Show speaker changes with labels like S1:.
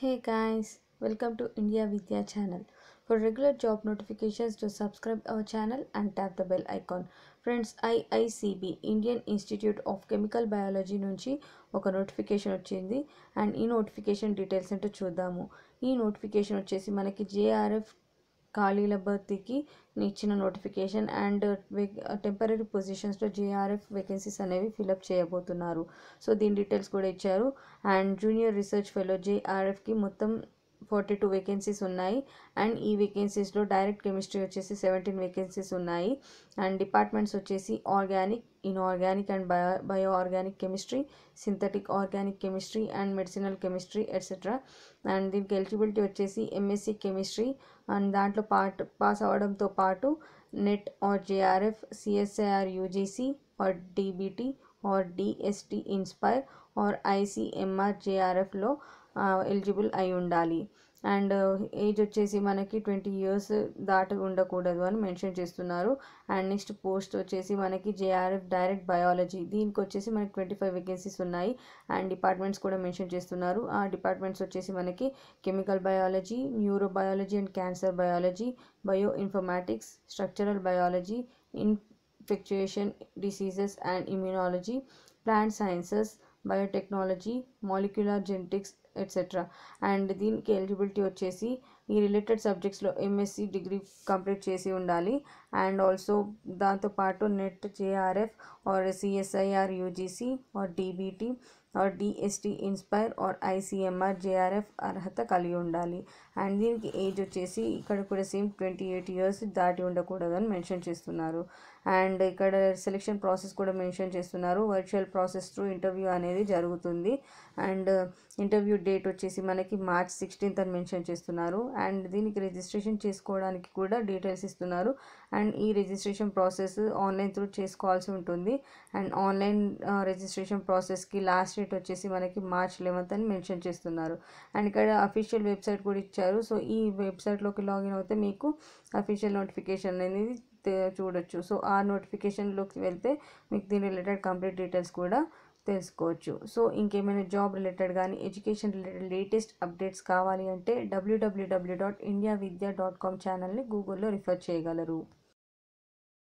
S1: Hey guys, welcome to India Vidya channel. For regular job notifications, to subscribe our channel and tap the bell icon. Friends IICB Indian Institute of Chemical Biology నుంచి ఒక notification వచ్చింది and ఈ notification details ఏంటో చూద్దాము ఈ notification వచ్చేసి మనకి JRF ఖాళీల భర్తీకి ఇచ్చిన నోటిఫికేషన్ అండ్ టెంపరీ పొజిషన్స్లో జేఆర్ఎఫ్ వేకెన్సీస్ అనేవి ఫిలప్ చేయబోతున్నారు. సో దీని డీటెయిల్స్ కూడా ఇచ్చారు. అండ్ జూనియర్ రీసెర్చ్ ఫెలో జేఆర్ఎఫ్కి మొత్తం ఫార్టీ టూ వేకెన్సీస్ ఉన్నాయి. అండ్ ఈ వేకెన్సీస్లో డైరెక్ట్ కెమిస్ట్రీ వచ్చేసి సెవెంటీన్ వేకెన్సీస్ ఉన్నాయి. అండ్ డిపార్ట్మెంట్స్ వచ్చేసి organic inorganic and bio bio organic chemistry synthetic organic chemistry and medicinal chemistry etcetera and దీనికి ఎలిజిబిలిటీ వచ్చేసి ఎంఎస్సి కెమిస్ట్రీ. అండ్ దాంట్లో పార్ట్ పాస్ అవ్వడంతో పాటు NET or JRF CSIR UGC or DBT or DST INSPIRE or ICMR జేఆర్ఎఫ్లో eligible అయి ఉండాలి. And age వచ్చేసి మనకి twenty years దాటి ఉండకూడదు అని మెన్షన్ చేస్తున్నారు. అండ్ నెక్స్ట్ పోస్ట్ వచ్చేసి మనకి జేఆర్ఎఫ్ డైరెక్ట్ బయాలజీ దీనికి వచ్చేసి మనకి ట్వంటీ ఫైవ్ వేకెన్సీస్ ఉన్నాయి. అండ్ డిపార్ట్మెంట్స్ కూడా మెన్షన్ చేస్తున్నారు. ఆ డిపార్ట్మెంట్స్ వచ్చేసి మనకి chemical biology neuro biology and cancer biology bio informatics structural biology infectious diseases and immunology plant sciences biotechnology molecular genetics etcetera and దీనికి ఎలిజిబిలిటీ వచ్చేసి ఈ రిలేటెడ్ సబ్జెక్ట్స్లో ఎంఎస్సి డిగ్రీ కంప్లీట్ చేసి ఉండాలి. అండ్ ఆల్సో దాంతోపాటు NET JRF or CSIR UGC or DBT or DST INSPIRE or ICMR JRF అర్హత కలిగి ఉండాలి. అండ్ దీనికి ఏజ్ వచ్చేసి ఇక్కడ కూడా సేమ్ ట్వంటీ ఎయిట్ ఇయర్స్ దాటి ఉండకూడదు అని మెన్షన్ చేస్తున్నారు. అండ్ ఇక్కడ సెలెక్షన్ ప్రాసెస్ కూడా మెన్షన్ చేస్తున్నారు. వర్చువల్ ప్రాసెస్ త్రూ ఇంటర్వ్యూ అనేది జరుగుతుంది. అండ్ ఇంటర్వ్యూ డేట్ వచ్చేసి మనకి మార్చ్ సిక్స్టీన్త్ అని మెన్షన్ చేస్తున్నారు. అండ్ దీనికి రిజిస్ట్రేషన్ చేసుకోవడానికి కూడా డీటెయిల్స్ ఇస్తున్నారు. అండ్ ఈ రిజిస్ట్రేషన్ ప్రాసెస్ ఆన్లైన్ త్రూ చేసుకోవాల్సి ఉంటుంది. అండ్ ఆన్లైన్ రిజిస్ట్రేషన్ ప్రాసెస్కి లాస్ట్ డేట్ వచ్చేసి మనకి మార్చ్ లెవెన్త్ అని మెన్షన్ చేస్తున్నారు. అండ్ ఇక్కడ అఫీషియల్ వెబ్సైట్ కూడా ఇచ్చారు. సో ఈ వెబ్సైట్లోకి లాగిన్ అవుతే మీకు అఫీషియల్ నోటిఫికేషన్ అనేది చూడొచ్చు. సో ఆ నోటిఫికేషన్లోకి వెళ్తే మీకు దీని రిలేటెడ్ కంప్లీట్ డీటెయిల్స్ కూడా తెలుసుకోవచ్చు. సో ఇంకేమైనా జాబ్ రిలేటెడ్ కానీ ఎడ్యుకేషన్ రిలేటెడ్ లేటెస్ట్ అప్డేట్స్ కావాలి అంటే WWW dot India Vidya dot com ఛానల్ని గూగుల్లో రిఫర్ చేయగలరు.